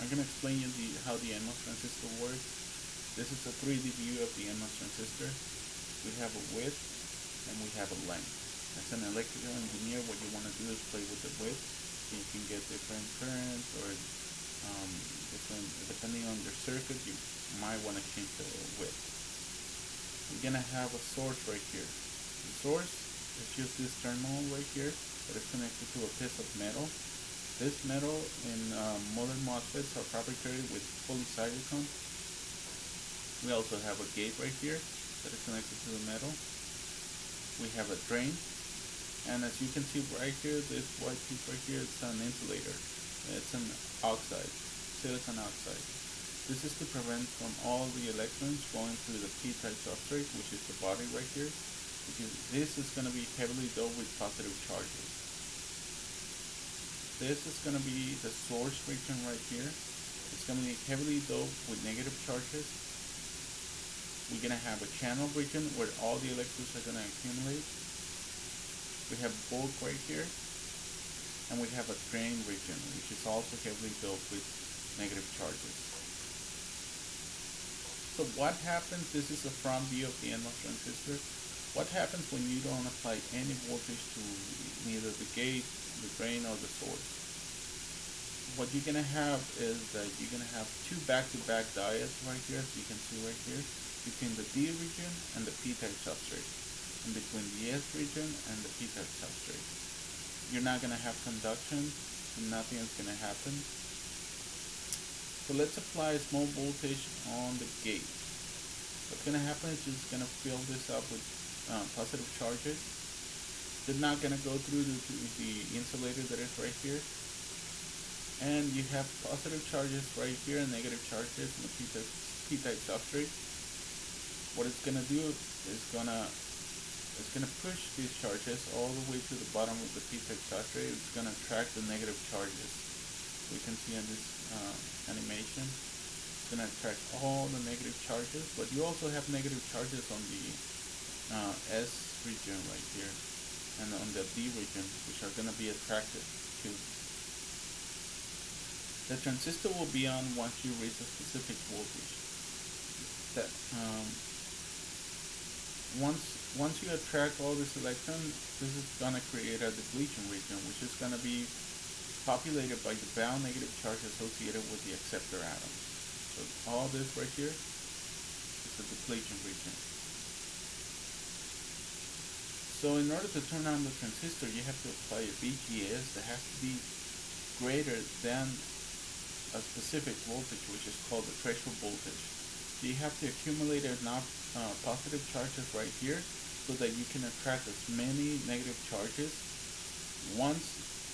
I'm gonna explain you the, how the NMOS transistor works. This is a 3D view of the NMOS transistor. We have a width and we have a length. As an electrical engineer, what you want to do is play with the width so you can get different currents or um, different, depending on your circuit, you might want to change the width. We're gonna have a source right here. The source is just this terminal right here that is connected to a piece of metal this metal in uh, modern MOSFETs are fabricated with polysilicon. We also have a gate right here that is connected to the metal. We have a drain. And as you can see right here, this white piece right here, it's an insulator. It's an oxide, silicon oxide. This is to prevent from all the electrons going through the p-type substrate, which is the body right here, because this is going to be heavily doped with positive charges. This is going to be the source region right here. It's going to be heavily doped with negative charges. We're going to have a channel region where all the electrons are going to accumulate. We have bulk right here. And we have a drain region, which is also heavily doped with negative charges. So what happens, this is a front view of the NMOS transistor. What happens when you don't apply any voltage to neither the gate the drain or the source. What you're gonna have is that you're gonna have two back-to-back -back diodes right here, as you can see right here, between the D region and the P-type substrate, and between the S region and the P-type substrate. You're not gonna have conduction, so nothing is gonna happen. So let's apply a small voltage on the gate. What's gonna happen is it's gonna fill this up with uh, positive charges they're not going to go through the, the insulator that is right here. And you have positive charges right here and negative charges in the p-type, substrate. What it's going to do is going to it's going to push these charges all the way to the bottom of the p-type substrate. It's going to attract the negative charges. We can see in this uh, animation. It's going to attract all the negative charges, but you also have negative charges on the uh, S region right here and on the D region, which are going to be attracted to. The transistor will be on once you reach a specific voltage. That um, once once you attract all these electrons, this is going to create a depletion region, which is going to be populated by the bound negative charge associated with the acceptor atoms. So all this right here is the depletion region. So in order to turn on the transistor, you have to apply a VGS that has to be greater than a specific voltage, which is called the threshold voltage. So you have to accumulate enough uh, positive charges right here so that you can attract as many negative charges. Once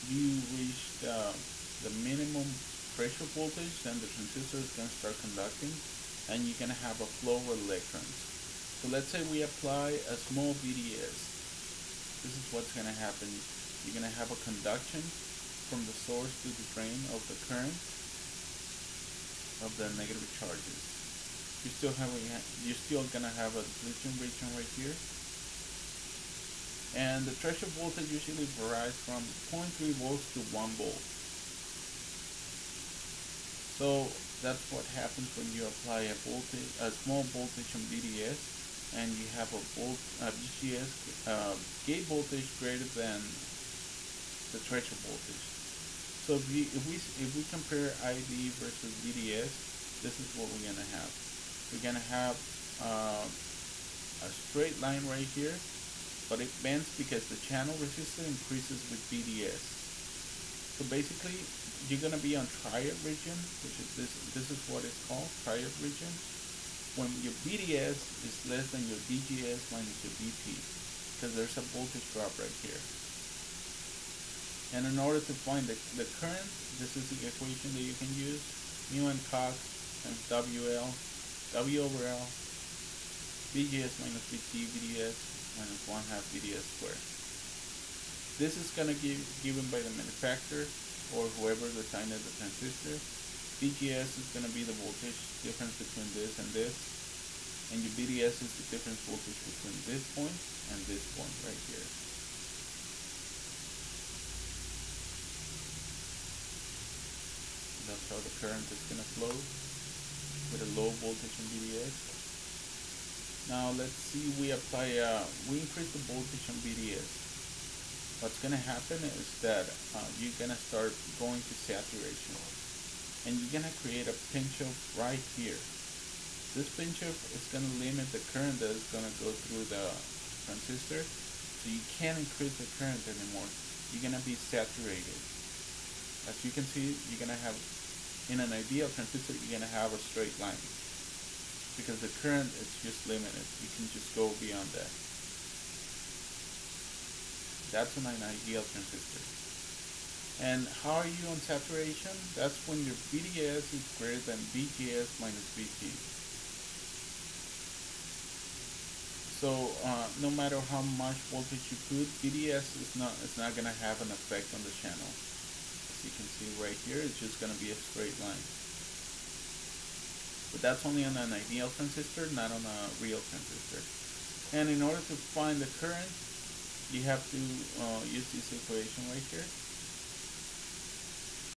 you reach the, the minimum threshold voltage, then the transistor is going to start conducting and you're going to have a flow of electrons. So let's say we apply a small VDS this is what's going to happen. You're going to have a conduction from the source to the drain of the current of the negative charges. You still have you're still going to have a depletion region right here. And the threshold voltage usually varies from 0.3 volts to 1 volt. So that's what happens when you apply a voltage, a small voltage on VDS and you have a volt, uh, uh, gate voltage greater than the threshold voltage. So if we if we if we compare ID versus VDS, this is what we're gonna have. We're gonna have uh, a straight line right here, but it bends because the channel resistance increases with VDS. So basically, you're gonna be on triode region, which is this. This is what it's called, triode region when your VDS is less than your VGS minus your VT, because there's a voltage drop right here. And in order to find the, the current, this is the equation that you can use, mu n cox times WL, W over L, VGS minus VT, VDS minus 1 half VDS squared. This is going to be given by the manufacturer or whoever designed the transistor. VGS is going to be the voltage difference between this and this. And your VDS is the difference voltage between this point and this point right here. That's how the current is going to flow with a low voltage in VDS. Now let's see, we apply, uh, we increase the voltage on VDS. What's going to happen is that uh, you're going to start going to saturation. And you're going to create a pinch off right here. This pinch off is going to limit the current that is going to go through the transistor. So you can't increase the current anymore. You're going to be saturated. As you can see, you're going to have, in an ideal transistor, you're going to have a straight line because the current is just limited. You can just go beyond that. That's an ideal transistor. And how are you on saturation? That's when your VDS is greater than VGS minus VT. So uh, no matter how much voltage you put, VDS is not it's not gonna have an effect on the channel. As you can see right here, it's just gonna be a straight line. But that's only on an ideal transistor, not on a real transistor. And in order to find the current, you have to uh, use this equation right here.